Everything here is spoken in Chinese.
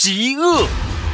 极恶。